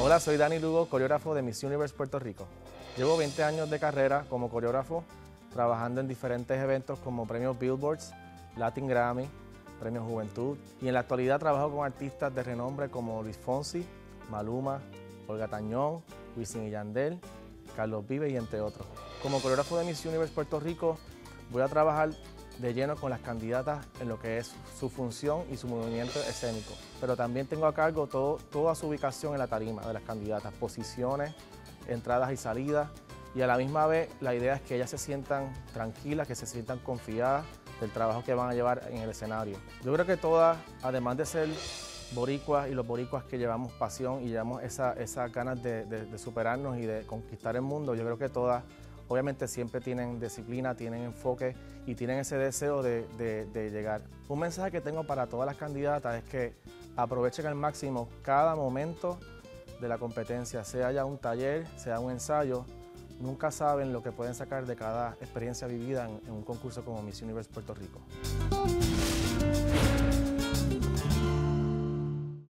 Hola, soy Dani Lugo, coreógrafo de Miss Universe Puerto Rico. Llevo 20 años de carrera como coreógrafo, trabajando en diferentes eventos como premios Billboards, Latin Grammy, Premios Juventud y en la actualidad trabajo con artistas de renombre como Luis Fonsi, Maluma, Olga Tañón, Wisin y Yandel, Carlos Vive y entre otros. Como coreógrafo de Miss Universe Puerto Rico voy a trabajar de lleno con las candidatas en lo que es su función y su movimiento escénico. Pero también tengo a cargo toda su ubicación en la tarima de las candidatas, posiciones, entradas y salidas. Y a la misma vez la idea es que ellas se sientan tranquilas, que se sientan confiadas del trabajo que van a llevar en el escenario. Yo creo que todas, además de ser boricuas y los boricuas que llevamos pasión y llevamos esas esa ganas de superarnos y de conquistar el mundo, yo creo que todas obviamente siempre tienen disciplina, tienen enfoque y tienen ese deseo de, llegar. Un mensaje que tengo para todas las candidatas es que aprovechen al máximo cada momento de la competencia, sea ya un taller, sea un ensayo, nunca saben lo que pueden sacar de cada experiencia vivida en, en un concurso como Miss Universe Puerto Rico.